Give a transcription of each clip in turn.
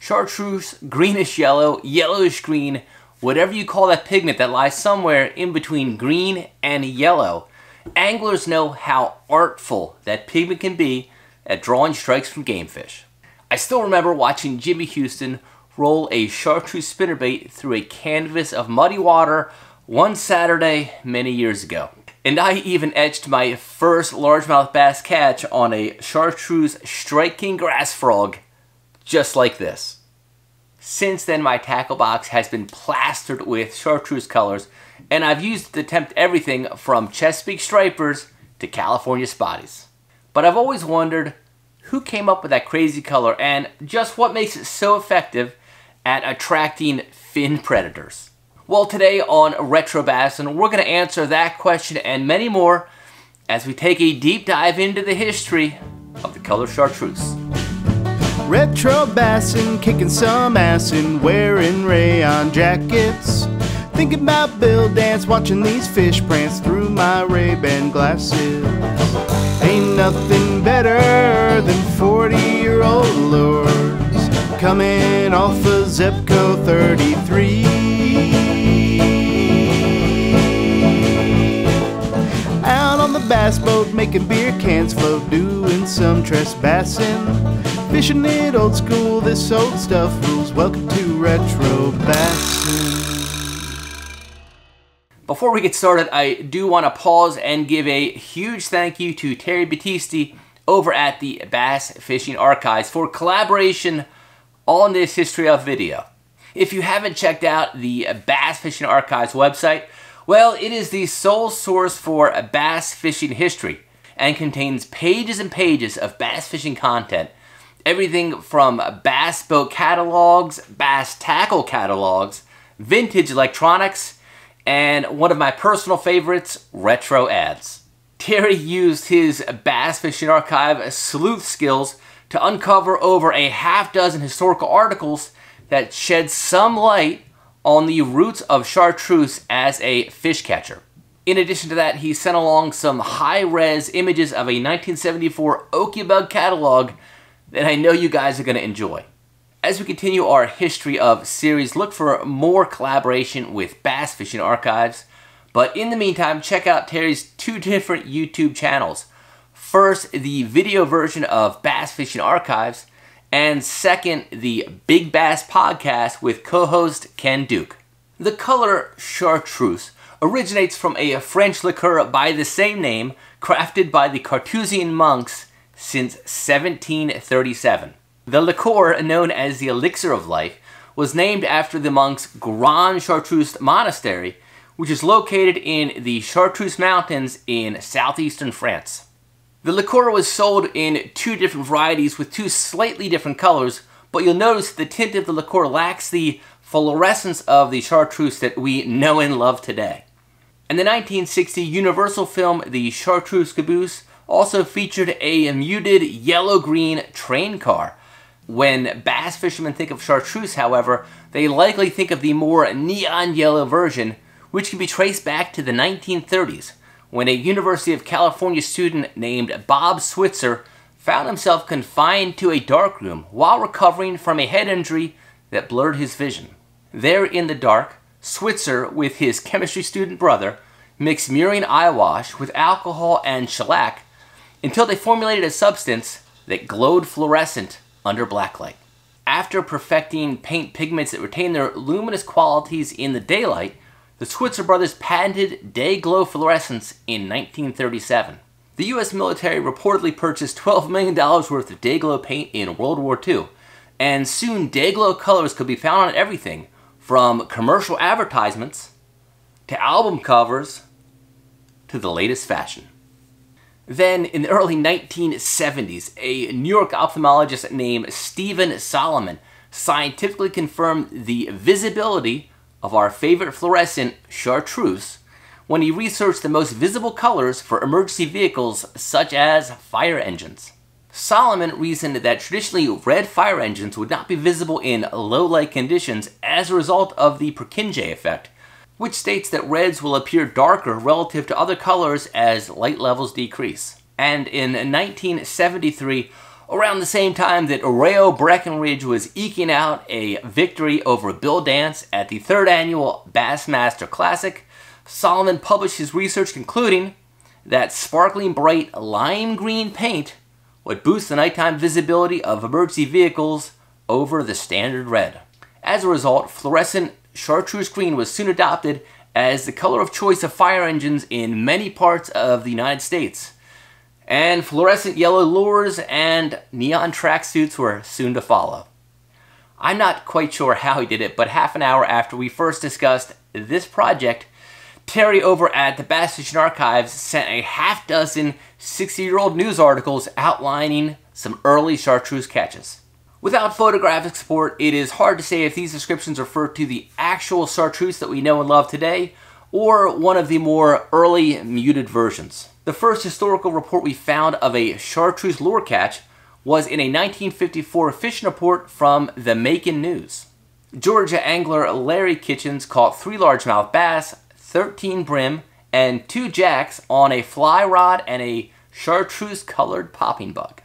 chartreuse, greenish yellow, yellowish green, whatever you call that pigment that lies somewhere in between green and yellow. Anglers know how artful that pigment can be at drawing strikes from game fish. I still remember watching Jimmy Houston roll a chartreuse spinnerbait through a canvas of muddy water one Saturday many years ago. And I even etched my first largemouth bass catch on a chartreuse Strike King grass frog just like this. Since then, my tackle box has been plastered with chartreuse colors, and I've used it to tempt everything from Chesapeake stripers to California spotties. But I've always wondered who came up with that crazy color and just what makes it so effective at attracting fin predators. Well, today on Retro Bassin, we're going to answer that question and many more as we take a deep dive into the history of the color chartreuse. Retro bassin, kicking some ass and wearing rayon jackets. Thinking about Bill Dance, watching these fish prance through my Ray-Ban glasses. Ain't nothing better than 40-year-old lures coming off of Zebco 33. Out on the bass boat, making beer cans float, doing some trespassing. It old school, this old stuff rules. Welcome to Retro Bassin. Before we get started, I do want to pause and give a huge thank you to Terry Battisti over at the Bass Fishing Archives for collaboration on this history of video. If you haven't checked out the Bass Fishing Archives website, well, it is the sole source for bass fishing history and contains pages and pages of bass fishing content everything from bass boat catalogs, bass tackle catalogs, vintage electronics, and one of my personal favorites, retro ads. Terry used his bass fishing archive sleuth skills to uncover over a half dozen historical articles that shed some light on the roots of chartreuse as a fish catcher. In addition to that, he sent along some high-res images of a 1974 Okiebug catalog that I know you guys are going to enjoy. As we continue our history of series, look for more collaboration with Bass Fishing Archives. But in the meantime, check out Terry's two different YouTube channels. First, the video version of Bass Fishing Archives, and second, the Big Bass Podcast with co-host Ken Duke. The color chartreuse originates from a French liqueur by the same name, crafted by the Carthusian monks since 1737. The liqueur, known as the Elixir of Life, was named after the monks' Grande Chartreuse Monastery, which is located in the Chartreuse Mountains in southeastern France. The liqueur was sold in two different varieties with two slightly different colors, but you'll notice the tint of the liqueur lacks the fluorescence of the chartreuse that we know and love today. In the 1960 Universal film The Chartreuse Caboose also featured a muted yellow-green train car. When bass fishermen think of chartreuse, however, they likely think of the more neon yellow version, which can be traced back to the 1930s, when a University of California student named Bob Switzer found himself confined to a darkroom while recovering from a head injury that blurred his vision. There in the dark, Switzer, with his chemistry student brother, mixed murine eyewash with alcohol and shellac until they formulated a substance that glowed fluorescent under blacklight. After perfecting paint pigments that retain their luminous qualities in the daylight, the Switzer brothers patented Day-Glo fluorescence in 1937. The US military reportedly purchased $12 million worth of Day-Glo paint in World War II, and soon Day-Glo colors could be found on everything from commercial advertisements to album covers to the latest fashion. Then, in the early 1970s, a New York ophthalmologist named Stephen Solomon scientifically confirmed the visibility of our favorite fluorescent, chartreuse, when he researched the most visible colors for emergency vehicles such as fire engines. Solomon reasoned that traditionally red fire engines would not be visible in low light conditions as a result of the Purkinje effect, which states that reds will appear darker relative to other colors as light levels decrease. And in 1973, around the same time that Rayo Breckenridge was eking out a victory over Bill Dance at the third annual Bassmaster Classic, Solomon published his research concluding that sparkling bright lime green paint would boost the nighttime visibility of emergency vehicles over the standard red. As a result, fluorescent chartreuse green was soon adopted as the color of choice of fire engines in many parts of the United States. And fluorescent yellow lures and neon tracksuits were soon to follow. I'm not quite sure how he did it, but half an hour after we first discussed this project, Terry over at the Bass Archives sent a half dozen 60 year old news articles outlining some early chartreuse catches. Without photographic support, it is hard to say if these descriptions refer to the actual chartreuse that we know and love today, or one of the more early muted versions. The first historical report we found of a chartreuse lure catch was in a 1954 fishing report from the Macon News. Georgia angler Larry Kitchens caught three largemouth bass, 13 brim, and two jacks on a fly rod and a chartreuse colored popping bug.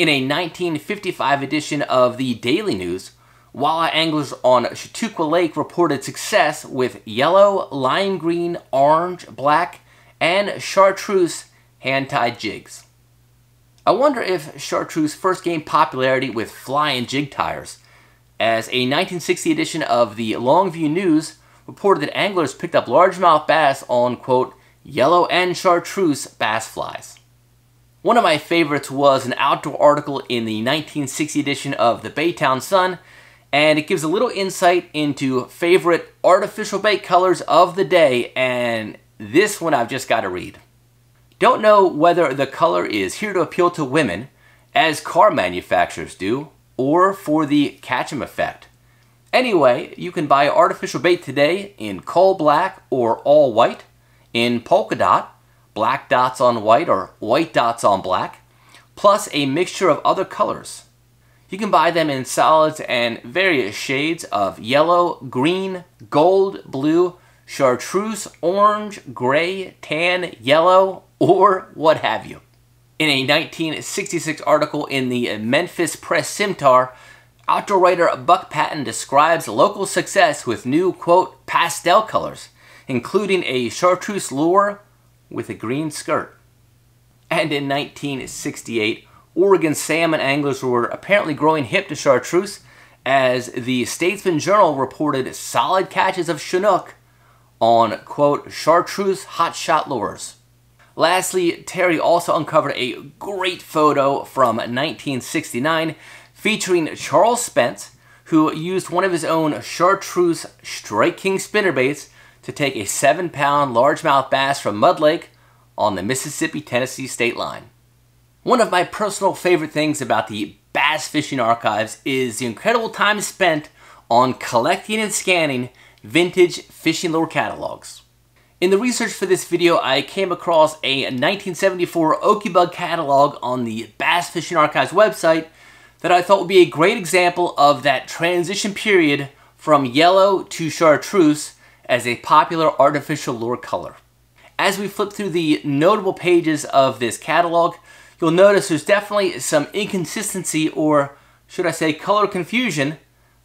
In a 1955 edition of the Daily News, walleye anglers on Chautauqua Lake reported success with yellow, lime green, orange, black, and chartreuse hand-tied jigs. I wonder if chartreuse first gained popularity with fly and jig tires, as a 1960 edition of the Longview News reported that anglers picked up largemouth bass on, quote, yellow and chartreuse bass flies. One of my favorites was an outdoor article in the 1960 edition of the Baytown Sun, and it gives a little insight into favorite artificial bait colors of the day, and this one I've just got to read. Don't know whether the color is here to appeal to women, as car manufacturers do, or for the catch 'em effect. Anyway, you can buy artificial bait today in coal black or all white, in polka dot, black dots on white or white dots on black, plus a mixture of other colors. You can buy them in solids and various shades of yellow, green, gold, blue, chartreuse, orange, gray, tan, yellow, or what have you. In a 1966 article in the Memphis Press Scimitar, outdoor writer Buck Patton describes local success with new, quote, pastel colors, including a chartreuse lure with a green skirt. And in 1968, Oregon salmon anglers were apparently growing hip to chartreuse as the Statesman Journal reported solid catches of Chinook on, quote, chartreuse hotshot lures. Lastly, Terry also uncovered a great photo from 1969 featuring Charles Spence, who used one of his own chartreuse Strike King spinnerbaits to take a 7 pound largemouth bass from Mud Lake on the Mississippi Tennessee state line. One of my personal favorite things about the Bass Fishing Archives is the incredible time spent on collecting and scanning vintage fishing lure catalogs. In the research for this video, I came across a 1974 Okiebug catalog on the Bass Fishing Archives website that I thought would be a great example of that transition period from yellow to chartreuse as a popular artificial lure color. As we flip through the notable pages of this catalog, you'll notice there's definitely some inconsistency or should I say color confusion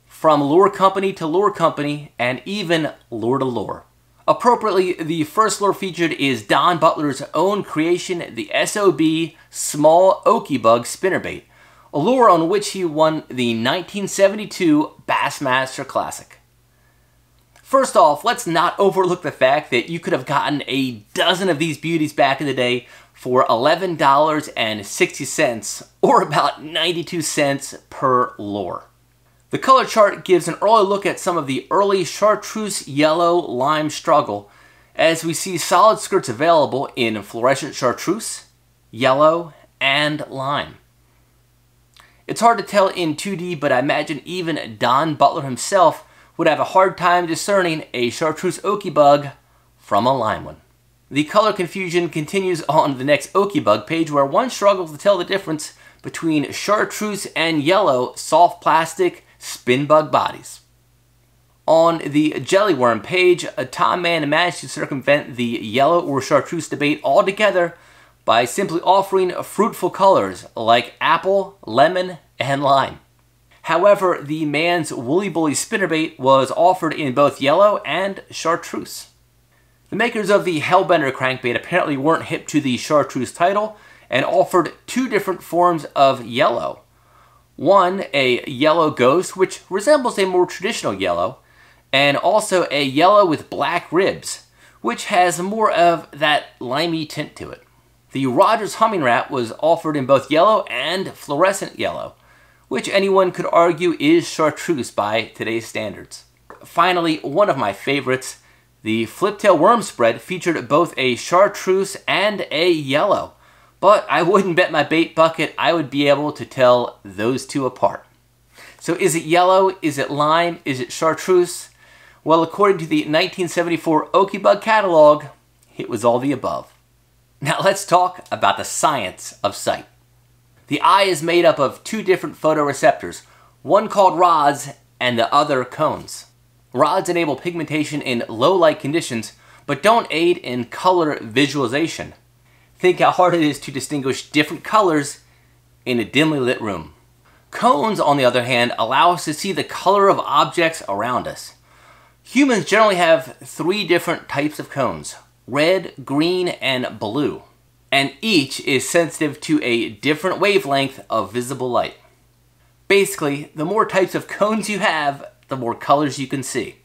from lure company to lure company and even lure to lure. Appropriately, the first lure featured is Don Butler's own creation, the SOB Small Okiebug Spinnerbait, a lure on which he won the 1972 Bassmaster Classic. First off, let's not overlook the fact that you could have gotten a dozen of these beauties back in the day for $11.60 or about 92 cents per lure. The color chart gives an early look at some of the early chartreuse yellow lime struggle as we see solid skirts available in fluorescent chartreuse, yellow, and lime. It's hard to tell in 2D, but I imagine even Don Butler himself would have a hard time discerning a chartreuse Okiebug from a lime one. The color confusion continues on the next Okiebug page where one struggles to tell the difference between chartreuse and yellow soft plastic spin bug bodies. On the Jellyworm page, a Tom Mann managed to circumvent the yellow or chartreuse debate altogether by simply offering fruitful colors like apple, lemon, and lime. However, the Mann's Woolly Bully spinnerbait was offered in both yellow and chartreuse. The makers of the Hellbender crankbait apparently weren't hip to the chartreuse title and offered two different forms of yellow. One, a yellow ghost, which resembles a more traditional yellow, and also a yellow with black ribs, which has more of that limey tint to it. The Rogers Humming Rat was offered in both yellow and fluorescent yellow, which anyone could argue is chartreuse by today's standards. Finally, one of my favorites, the Fliptail Worm Spread featured both a chartreuse and a yellow, but I wouldn't bet my bait bucket I would be able to tell those two apart. So is it yellow? Is it lime? Is it chartreuse? Well, according to the 1974 Okie Bug catalog, it was all the above. Now let's talk about the science of sight. The eye is made up of two different photoreceptors, one called rods and the other cones. Rods enable pigmentation in low light conditions, but don't aid in color visualization. Think how hard it is to distinguish different colors in a dimly lit room. Cones, on the other hand, allow us to see the color of objects around us. Humans generally have three different types of cones red, green, and blue. And each is sensitive to a different wavelength of visible light. Basically, the more types of cones you have, the more colors you can see.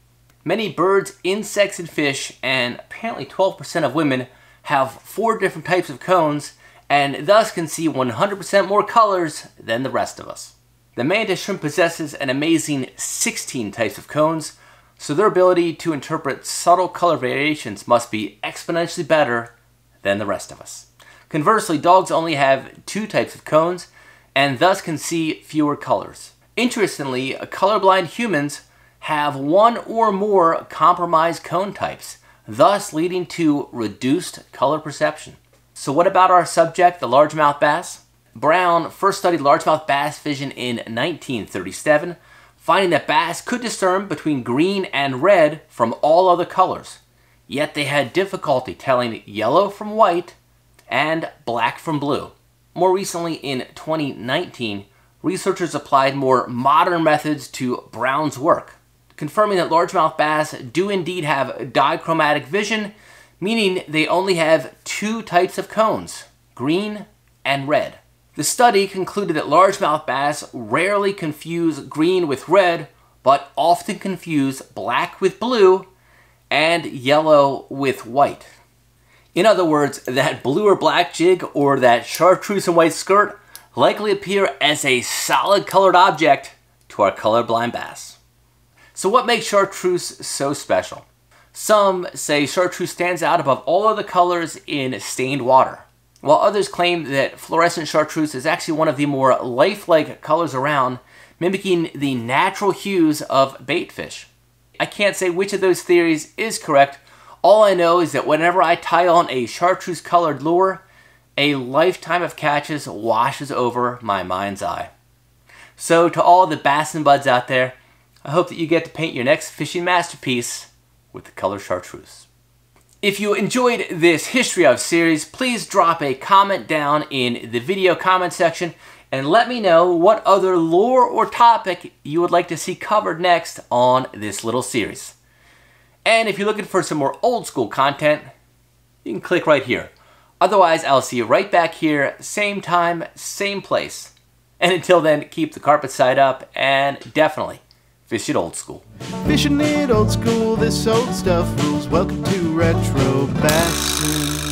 Many birds, insects, and fish, and apparently 12% of women, have four different types of cones and thus can see 100% more colors than the rest of us. The mantis shrimp possesses an amazing 16 types of cones, so their ability to interpret subtle color variations must be exponentially better than the rest of us. Conversely, dogs only have two types of cones and thus can see fewer colors. Interestingly, colorblind humans have one or more compromised cone types, thus leading to reduced color perception. So what about our subject, the largemouth bass? Brown first studied largemouth bass vision in 1937 finding that bass could discern between green and red from all other colors. Yet they had difficulty telling yellow from white and black from blue. More recently, in 2019, researchers applied more modern methods to Brown's work, confirming that largemouth bass do indeed have dichromatic vision, meaning they only have two types of cones, green and red. The study concluded that largemouth bass rarely confuse green with red, but often confuse black with blue and yellow with white. In other words, that blue or black jig or that chartreuse and white skirt likely appear as a solid colored object to our colorblind bass. So what makes chartreuse so special? Some say chartreuse stands out above all other colors in stained water while others claim that fluorescent chartreuse is actually one of the more lifelike colors around, mimicking the natural hues of baitfish. I can't say which of those theories is correct. All I know is that whenever I tie on a chartreuse colored lure, a lifetime of catches washes over my mind's eye. So to all the bass and buds out there, I hope that you get to paint your next fishing masterpiece with the color chartreuse. If you enjoyed this History of series, please drop a comment down in the video comment section and let me know what other lore or topic you would like to see covered next on this little series. And if you're looking for some more old school content, you can click right here. Otherwise, I'll see you right back here, same time, same place. And until then, keep the carpet side up and definitely Fish it old school. Fishing it old school, this old stuff rules. Welcome to Retro Bassin'.